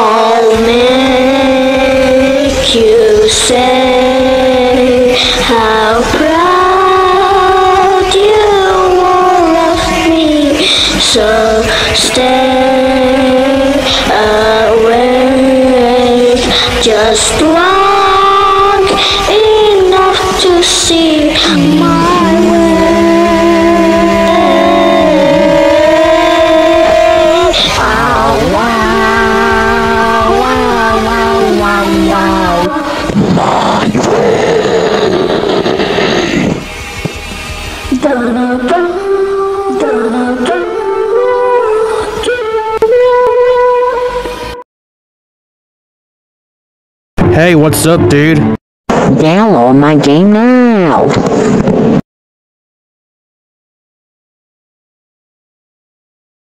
I'll make you say how proud you are of me. So stay awake just long enough to see my Hey, what's up, dude? Download my game now.